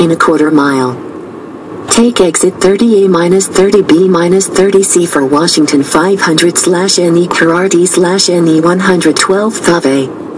in a quarter mile. Take exit 30A minus 30B minus 30C for Washington 500 slash NE Karate slash NE 112 Thave.